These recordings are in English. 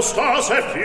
crépate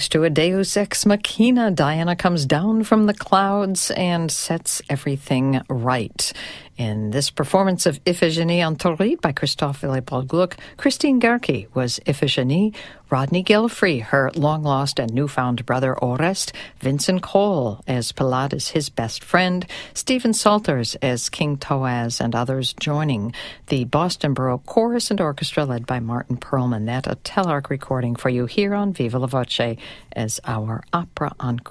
Thanks to a deus ex machina, Diana comes down from the clouds and sets everything right. In this performance of Iphigenie en Tauride by Christoph Willibald Gluck, Christine Goerke was Iphigenie, Rodney Gilfry, her long-lost and newfound brother Orest, Vincent Cole as Pylades, his best friend, Stephen Salters as King Thoas, and others joining the Boston Baroque Chorus and Orchestra led by Martin Pearlman. That a Telarc recording for you here on Viva la Voce as our opera encore.